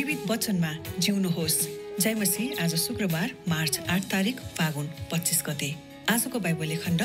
जीवित वचनमा जिउनुहोस्। जयमसी आज शुक्रबार मार्च आठ तारिक फागुन पच्चिस गते। आजको बाइबल खण्ड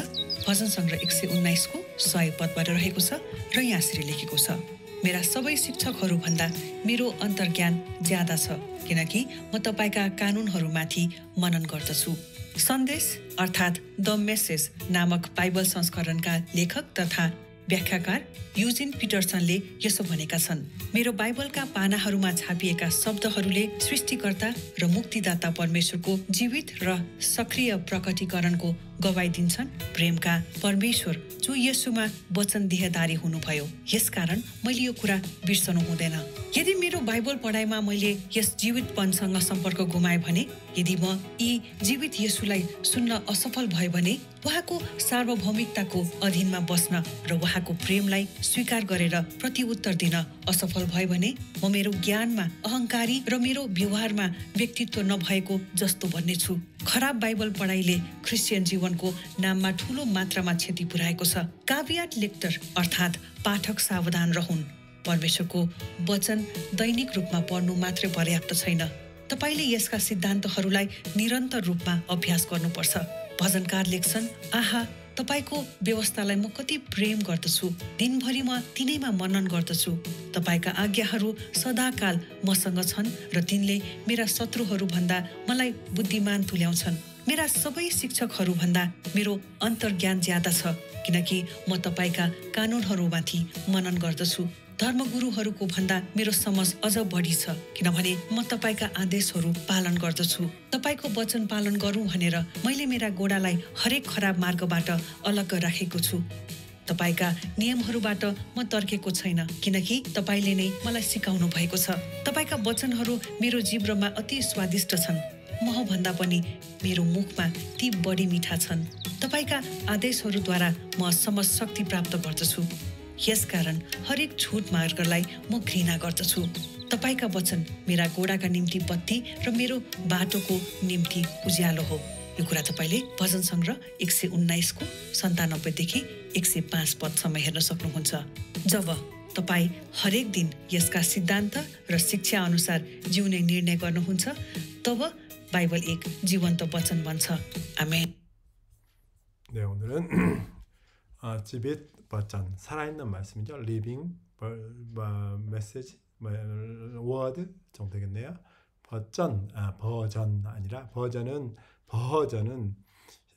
भजन सङ्ग्रह एक सय उन्नाइसको सय पदबाट रहेको छ र यहाँ लेखेको छ मेरा सबै शिक्षकहरूभन्दा मेरो अन्तर्ज्ञान ज्यादा छ किनकि म तपाईँका कानुनहरूमाथि मनन गर्दछु। सन्देश अर्थात् द मेसेज नामक बाइबल संस्करणका लेखक तथा व्याख्याकार युजिन पिटरसनले यसो भनेका छन्। मेरो बाइबलका पानाहरूमा छापिएका शब्दहरूले सृष्टिकर्ता र मुक्तिदाता परमेश्वरको जीवित र सक्रिय प्रकटीकरणको गवाई दिन्छन्। प्रेमका परमेश्वर जो यसुमा वचन देहदारी हुनुभयो। यसकारण मैले यो कुरा बिर्सनु हुँदैन। यदि मेरो बाइबल पढाइमा मैले यस जीवितपनसँग सम्पर्क गुमाएँ भने यदि म यी जीवित यसुलाई सुन्न असफल भयो भने उहाँको सार्वभौमिकताको अधीनमा बस्न र उहाँको प्रेमलाई स्वीकार गरेर प्रतिउत्तर दिन असफल भयो भने म मेरो ज्ञानमा अहङ्कारी र मेरो व्यवहारमा व्यक्तित्व नभएको जस्तो भन्ने छु खराब बाइबल पढाइले क्रिस्चियन जीवनको नाममा ठुलो मात्रामा क्षति पुर्याएको छ। काव्याट लेक्टर अर्थात् पाठक सावधान रहन्। परमेश्वरको वचन दैनिक रूपमा पढ्नु मात्रै पर्याप्त छैन। तपाईँले यसका सिद्धान्तहरूलाई निरन्तर रूपमा अभ्यास गर्नुपर्छ। भजनकार लेख्छन् आहा तपाईँको व्यवस्थालाई म कति प्रेम गर्दछु दिनभरि म तिनैमा मनन गर्दछु। तपाईँका आज्ञाहरू सदाकाल मसँग छन् र तिनले मेरा शत्रुहरू भन्दा मलाई बुद्धिमान तुल्याउँछन्। मेरा सबै शिक्षकहरू भन्दा मेरो अन्तर्ज्ञान ज्यादा छ किनकि म तपाईँका कानुनहरूमाथि मनन गर्दछु। धर्मगुरुहरूको भन्दा मेरो समझ अझ बढी छ। किनभने म तपाईँका आदेशहरू पालन गर्दछु। तपाईँको वचन पालन गरौँ भनेर मैले मेरा गोडालाई हरेक खराब मार्गबाट अलग राखेको छु। तपाईँका नियमहरूबाट म तर्केको छैन किनकि तपाईँले नै मलाई सिकाउनु भएको छ। तपाईँका वचनहरू मेरो जिब्रोमा अति स्वादिष्ट छन्। महभन्दा पनि मेरो मुखमा ती बढी मिठा छन्। तपाईँका आदेशहरूद्वारा म समझ शक्ति प्राप्त गर्दछु। यसकारण हरेक छुट मार्गलाई म घृणा गर्दछु। तपाईँका वचन मेरा गोडाका निम्ति बत्ती र मेरो बाटोको निम्ति उज्यालो हो। यो कुरा तपाईँले भजन सङ्ग्रह एक सय उन्नाइसको सन्तानब्बेदेखि एक सय पाँच पदसम्म हेर्न सक्नुहुन्छ। जब तपाईँ हरेक दिन यसका सिद्धान्त र शिक्षा अनुसार जिउने निर्णय गर्नुहुन्छ तब बाइबल एक जीवन्त वचन बन्छ। आमेन। 어, 집에 버전 살아있는 말씀이죠. 메시지 word 정도 되겠네요. वचन 아 भजन 아니라 भजन은 भजन은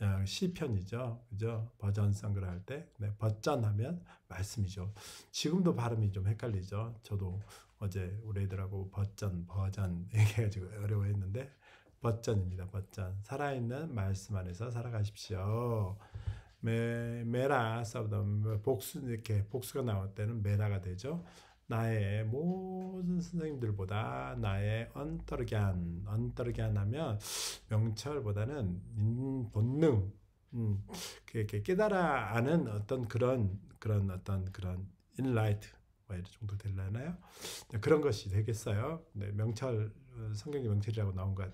어, 시편이죠. 그죠? भजन संग्रह 할때 네, वचन 하면 말씀이죠. 지금도 발음이 좀 헷갈리죠. 저도 어제 우리 애들하고 भजन वचन 얘기해가지고 어려워했는데 वचन입니다. वचन 살아있는 말씀 안에서 살아가십시오. मे, मेरा 싸우다 복수 이렇게 복수가 나올 때는 메라가 되죠. 나의 모든 선생님들보다 나의 언터르간 언터르간 하면 명철보다는 인, 본능 음, 이렇게 깨달아 아는 어떤 그런 그런 어떤 그런 인라이트 뭐 이런 정도 될라나요? 네, 그런 것이 되겠어요. 네, 명철 성경의 명철이라고 나온 것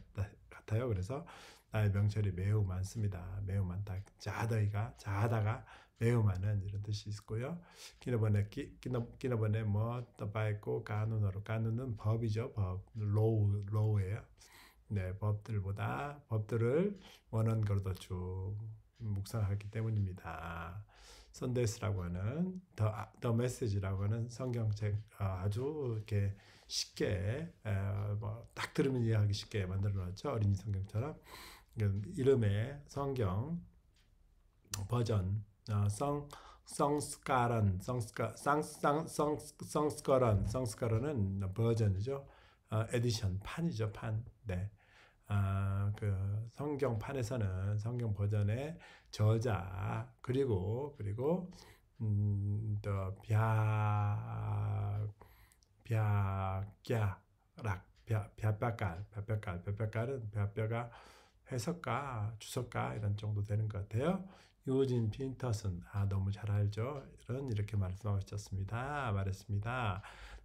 같아요. 그래서 나의 명철이 매우 많습니다. 매우 많다. 자다이가 자다가 매우 많은 이런 뜻이 있고요. 기너번에 기너번에 뭐 떠바있고 가누너로 가누는 법이죠. 법 로우 로우예요. 네, 법들보다 법들을 원하는 걸더 쭉 묵상하기 때문입니다. 선데스라고 하는 더, 더 메시지라고 하는 성경책 어, 아주 이렇게 쉽게 뭐 딱 들으면 이해하기 쉽게 만들어 놨죠 어린이 성경처럼 이름의 성경 버전 어, सं संस्करण संस्क संस्करण संस्करण은 버전이죠. 어, 에디션 판이죠 판. 네. 아, 그 성경판에서는 성경 버전의 저자 그리고 그리고 음, 또 व्या, व्याख्याकार व्याख्याकार व्याख्याकार व्याख्याकार은 व्याख्या가 해석가, 주석가 이런 정도 되는 것 같아요. 유진 피터슨, 아 너무 잘 알죠. 이런 이렇게 말씀하셨습니다. 말했습니다.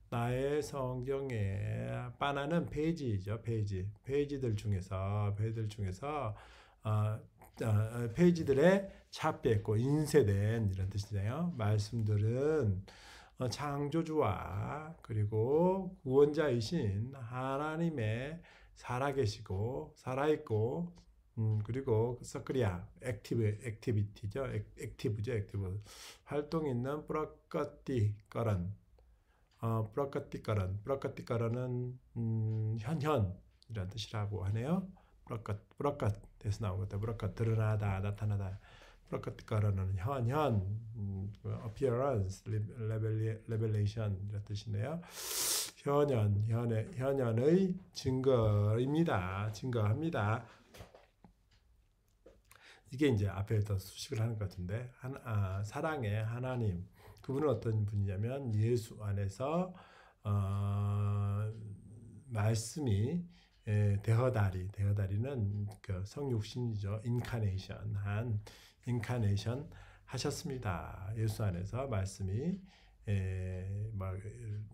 나의 성경에 पाना는 페이지죠. 페이지. 페이지들 중에서 페이지들 중에서 어, 어, 페이지들에 छापिएको 인쇄된 이런 뜻이네요. 말씀들은 어, 창조주와 그리고 구원자이신 하나님의 살아계시고 살아있고 음, 그리고 सक्रिय active activity죠. active죠. active. 활동 있는 प्रकटीकरण. 어, प्रकटीकरण. प्रकटीकरण은 음, 현현이라는 뜻이라고 하네요. प्रकट प्रकट에서 나온 것다 प्रकट 드러나다 나타나다 프라카티카라는 현현 음, 그 appearance revelation 이런 뜻이네요. 현현 현의 현현의 증거입니다. 증거합니다. 이게 이제 앞에서 수식을 하는 것 같은데 한, 아, 사랑의 하나님 그분은 어떤 분이냐면 예수 안에서 어, 말씀이 예, 대허다리 대허다리는 그 성육신이죠 인카네이션 한 인카네이션 하셨습니다. 예수 안에서 말씀이 에, 막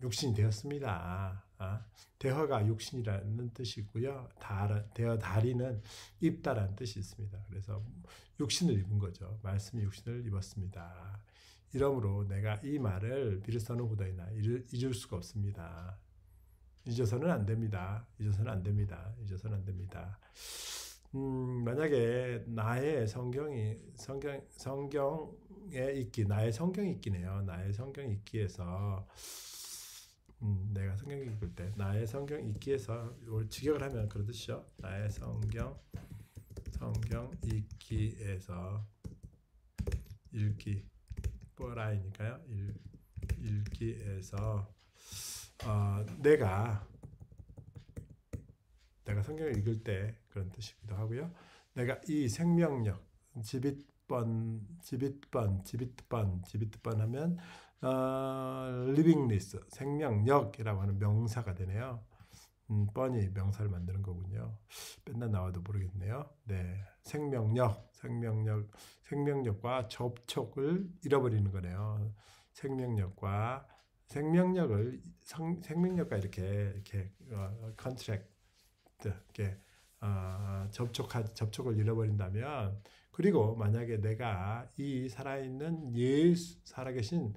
육신이 되었습니다. 아, 대화가 육신이라는 뜻이고요. 다, 대화 다리는 입다라는 뜻이 있습니다. 그래서 육신을 입은 거죠. 말씀이 육신을 입었습니다. 이러므로 내가 이 말을 비르서는 후다이나 잊을, 잊을 수가 없습니다. 잊어서는 안 됩니다. 잊어서는 안 됩니다. 잊어서는 안 됩니다. 음, 만약에 나의 성경이 성경 성경에 있기 나의 성경 읽기네요. 나의 성경 읽기에서 음, 내가 성경 읽을 때 나의 성경 읽기에서 직역을 하면 그러듯이요. 나의 성경 성경 읽기에서 읽기 뽀라이니까요. 읽, 읽기에서 어, 내가 내가 성경을 읽을 때 그런 뜻이기도 하고요. 내가 이 생명력 जीवितपन जीवितपन जीवितपन जीवितपन 하면 어, livingness 생명력이라고 하는 명사가 되네요. 음, पन이 명사를 만드는 거군요. 맨날 나와도 모르겠네요. 네, 생명력, 생명력, 생명력과 접촉을 잃어버리는 거네요. 생명력과 생명력을 성, 생명력과 이렇게 이렇게 어, 컨트랙트 이렇게 어, 접촉하 접촉을 잃어버린다면 그리고 만약에 내가 이 살아있는 예수 살아계신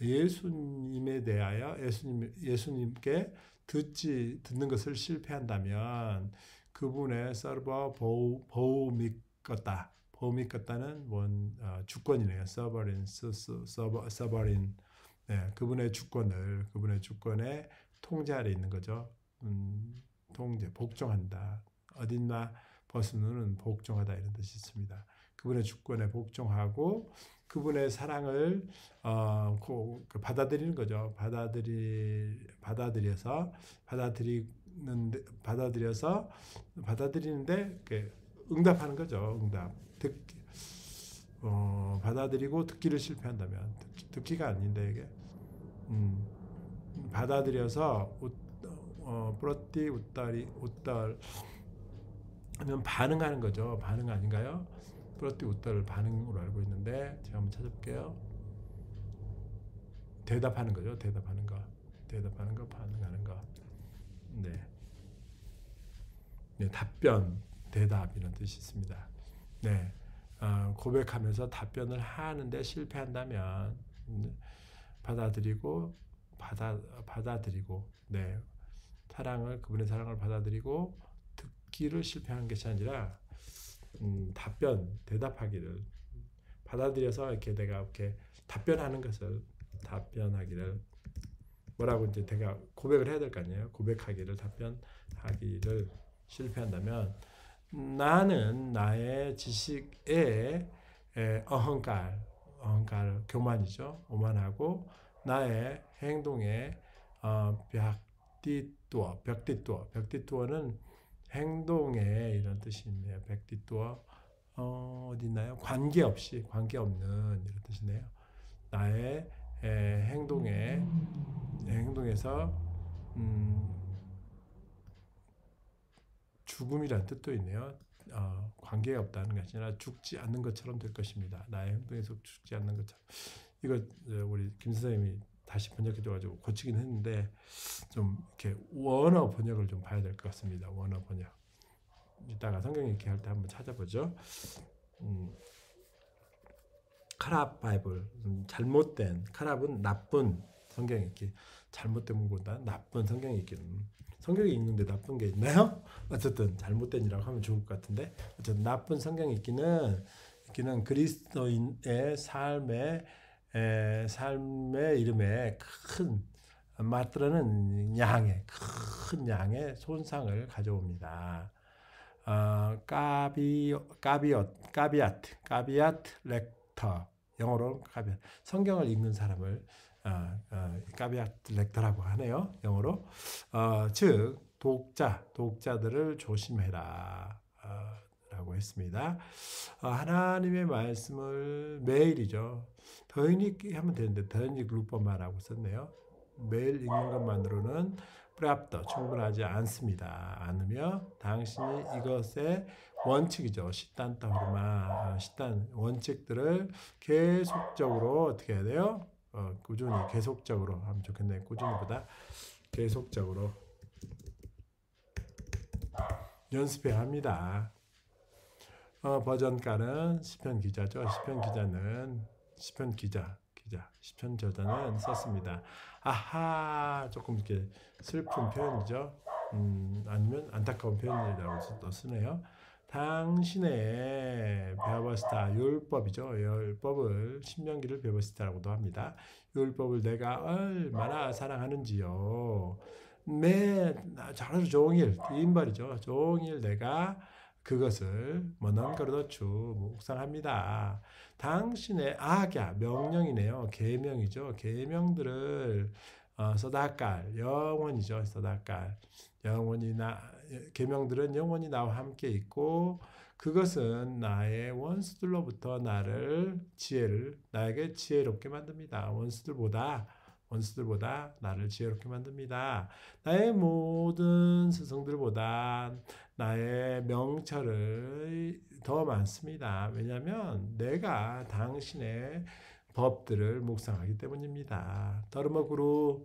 예수님에 대하여 예수님 예수님께 듣지 듣는 것을 실패한다면 그분의 서버 보호 보호 믿겠다 보호 믿겠다는 원 어, 주권이네요 서버린 서버 서버린 네, 그분의 주권을 그분의 주권의 통제 아래 있는 거죠. 음, 통제 복종한다. 어딘나 벗으는 복종하다 이런 뜻이 있습니다. 그분의 주권에 복종하고 그분의 사랑을 어, 그 받아들이는 거죠. 받아들이 받아들여서 받아들이는 받아들여서 받아들이는데 응답하는 거죠. 응답. 듣 어, 받아들이고 듣기를 실패한다면 듣기, 가 아닌데 이게 음, 받아들여서 웃, 어, 프로티 웃다리 웃달 하면 반응하는 거죠. 반응 아닌가요? 프로티 웃달을 반응으로 알고 있는데 제가 한번 찾아볼게요. 대답하는 거죠. 대답하는 거. 대답하는 거, 반응하는 거. 네. 네, 답변, 대답 이런 뜻이 있습니다. 네. 어, 고백하면서 답변을 하는데 실패한다면 음, 받아들이고 받아 받아들이고 네 사랑을 그분의 사랑을 받아들이고 듣기를 실패한 것이 아니라 음, 답변 대답하기를 받아들여서 이렇게 내가 이렇게 답변하는 것을 답변하기를 뭐라고 이제 내가 고백을 해야 될 거 아니에요 고백하기를 답변하기를 실패한다면 나는 나의 지식에 어흥깔, 어흥깔 교만이죠. 오만하고 나의 행동에 어, 벽디뚜어, 벽디뚜어, 벽디뚜어는 행동에 이런 뜻이 있네요. 벽디뚜어 어, 어디 있나요? 관계없이 관계없는 이런 뜻이네요. 나의 에, 행동에 행동에서 음, 죽음이란 뜻도 있네요. 어, 관계가 없다는 것이 아니라 죽지 않는 것처럼 될 것입니다. 나의 행동에서 죽지 않는 것처럼. 이거 어, 우리 김 선생님이 다시 번역해 줘가지고 고치긴 했는데 좀 이렇게 원어 번역을 좀 봐야 될 것 같습니다. 원어 번역. 이따가 성경 읽기 할 때 한번 찾아보죠. 음, 카랍 바이블 음, 잘못된 카랍은 나쁜 성경 읽기 잘못된 문구보다 나쁜 성경 읽기는 성경 읽는데 나쁜 게 있나요? 어쨌든 잘못된 이라고 하면 좋을 것 같은데 어쨌든 나쁜 성경 읽기는 읽기는 그리스도인의 삶의 에, 삶의 이름에 큰 마트라는 양의 큰 양의 손상을 가져옵니다. 어, cavi caveat caveat caveat lector. 영어로 cavi 성경을 읽는 사람을 어, 어, caveat lector라고 하네요 영어로. 어, 즉 독자 독자들을 조심해라 했습니다 어, 하나님의 말씀을 매일이죠 दैनिक 하면 되는데 दैनिक रूपमा라고 썼네요 매일 읽는 것만으로는 프랍더 충분하지 않습니다. 않으며 당신이 이것의 원칙이죠. 시단타 호르마 시단 원칙들을 계속적으로 어떻게 해야 돼요? 어, 꾸준히 계속적으로 하면 좋겠네요. 꾸준히보다 계속적으로 연습해야 합니다. 어, 버전가는 시편 기자죠. 시편 기자는 시편 기자 기자 시편 저자는 썼습니다. 아하 조금 이렇게 슬픈 표현이죠. 음, 아니면 안타까운 표현이라고 또 쓰네요. 당신의 베어버스타 율법이죠. 율법을 신명기를 베어버스타라고도 합니다. 율법을 내가 얼마나 사랑하는지요. 매 하루 종일 인발이죠. 종일 내가 그것을 머넌거르더추 묵상합니다. 당신의 악야 명령이네요. 계명이죠. 계명들을 어, 서다깔 영원이죠. 서다깔 영원히 나 계명들은 영원히 나와 함께 있고 그것은 나의 원수들로부터 나를 지혜를 나에게 지혜롭게 만듭니다. 원수들보다 원수들보다 나를 지혜롭게 만듭니다. 나의 모든 스승들보다 나의 명철을 더 많습니다. 왜냐하면 내가 당신의 법들을 묵상하기 때문입니다. 더르머구루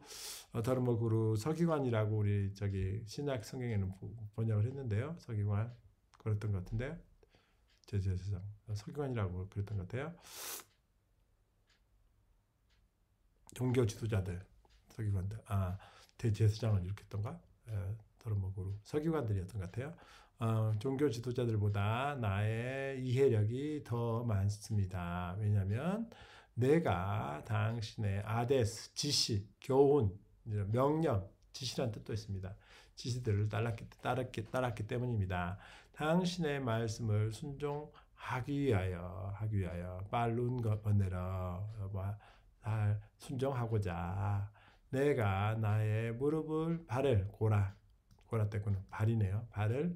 어, 더르머구루 서기관이라고 우리 저기 신약 성경에는 번역을 했는데요. 서기관 그랬던 것 같은데요. 제제사장 서기관이라고 그랬던 것 같아요. 종교 지도자들 서기관들 아 대제사장은 이렇게 했던가? 더르머구루 서기관들이었던 것 같아요. 어, 종교 지도자들보다 나의 이해력이 더 많습니다. 왜냐하면 내가 당신의 아데스, 지시, 교훈, 명령, 지시란 뜻도 있습니다. 지시들을 따랐기, 따랐기, 따랐기 때문입니다. 당신의 말씀을 순종하기 위하여, 하기 위하여, 빨룬 번내러, 잘 순종하고자, 내가 나의 무릎을, 발을, 고라, 때고는 발이네요. 발을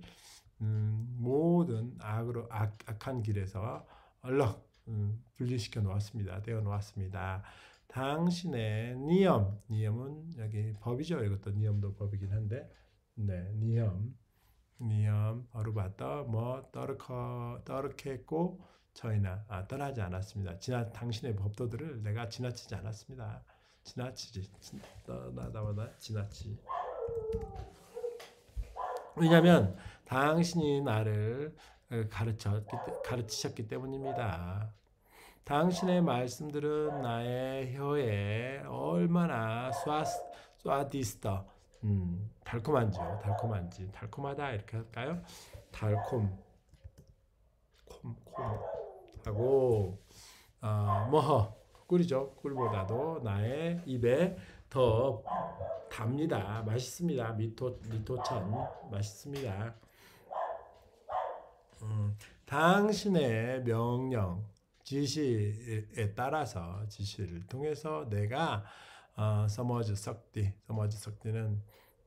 음, 모든 악으로 악, 악한 길에서 얼럭 음, 분리시켜 놓았습니다. 떼어 놓았습니다. 당신의 니엄, 니엄은 여기 법이죠. 이것도 니엄도 법이긴 한데, 네, 니엄, 니엄, 어루바떠, 뭐 떠르커, 떠르케고 저희나 아, 떠나지 않았습니다. 지나 당신의 법도들을 내가 지나치지 않았습니다. 지나치지, 떠나다마다 지나치. 왜냐하면 당신이 나를 가르쳐 가르치셨기 때문입니다. 당신의 말씀들은 나의 혀에 얼마나 쏴디스터 음, 달콤한지요. 달콤한지 달콤하다 이렇게 할까요? 달콤 콤, 콤 하고 어, मह 꿀이죠. 꿀보다도 나의 입에 더 답니다. 맛있습니다. मीठो मीठो छन् 맛있습니다. 음, 당신의 명령 지시에 따라서 지시를 통해서 내가 어, समझ शक्ति समझ शक्ति는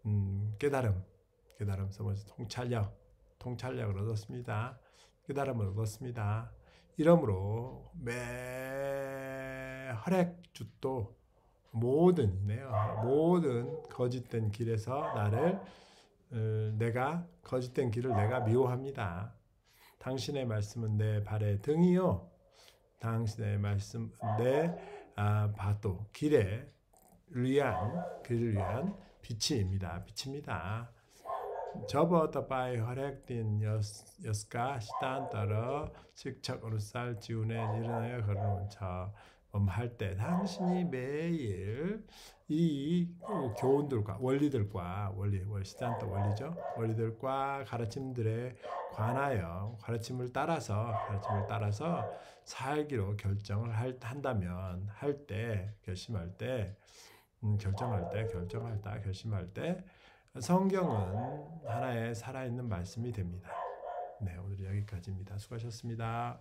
음, 깨달음 깨달음 서머즈 통찰력 통찰력을 얻었습니다. 깨달음을 얻었습니다. 이러므로 매 혈액 주도 모든이네요. 모든 거짓된 길에서 나를 어, 내가 거짓된 길을 내가 미워합니다. 당신의 말씀은 내 발의 등이요. 당신의 말씀 내 아, 바도 길에 위한 길을 위한 빛입니다. 빛입니다. 저버 더바이 허락된 여스가 시단 따라 직척으로 쌀 지운에 일어나여 걸어놓은 저 할 때 당신이 매일 이 교훈들과 원리들과 원리 월시단트 원리죠 원리들과 가르침들에 관하여 가르침을 따라서 가르침을 따라서 살기로 결정을 할, 한다면 할 때 결심할 때 음, 결정할 때 결정할 때 결심할 때 성경은 하나의 살아있는 말씀이 됩니다. 네 오늘 여기까지입니다. 수고하셨습니다.